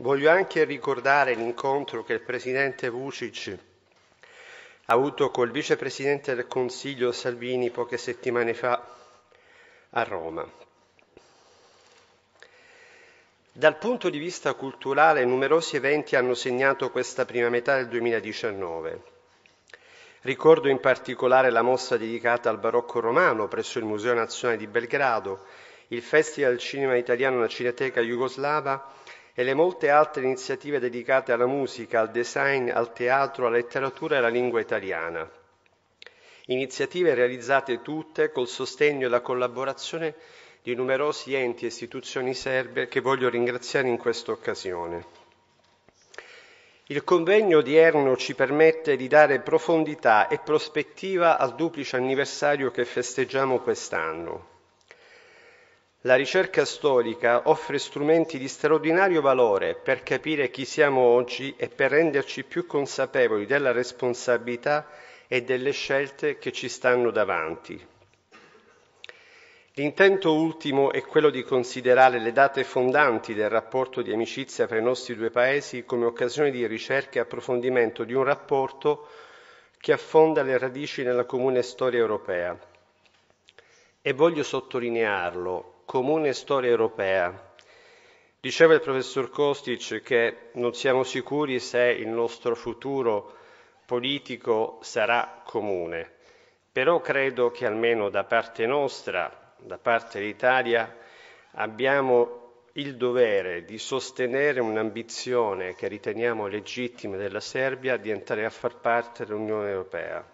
Voglio anche ricordare l'incontro che il presidente Vucic ha avuto col vicepresidente del Consiglio Salvini poche settimane fa a Roma. Dal punto di vista culturale numerosi eventi hanno segnato questa prima metà del 2019. Ricordo in particolare la mostra dedicata al barocco romano presso il Museo Nazionale di Belgrado, il Festival Cinema Italiano alla Cineteca Jugoslava e le molte altre iniziative dedicate alla musica, al design, al teatro, alla letteratura e alla lingua italiana. Iniziative realizzate tutte col sostegno e la collaborazione di numerosi enti e istituzioni serbe che voglio ringraziare in questa occasione. Il convegno odierno ci permette di dare profondità e prospettiva al duplice anniversario che festeggiamo quest'anno. La ricerca storica offre strumenti di straordinario valore per capire chi siamo oggi e per renderci più consapevoli della responsabilità e delle scelte che ci stanno davanti. L'intento ultimo è quello di considerare le date fondanti del rapporto di amicizia tra i nostri due paesi come occasione di ricerca e approfondimento di un rapporto che affonda le radici nella comune storia europea. E voglio sottolinearlo, comune storia europea. Diceva il professor Kostic che non siamo sicuri se il nostro futuro politico sarà comune, però credo che almeno da parte nostra, da parte dell'Italia, abbiamo il dovere di sostenere un'ambizione che riteniamo legittima della Serbia di entrare a far parte dell'Unione Europea.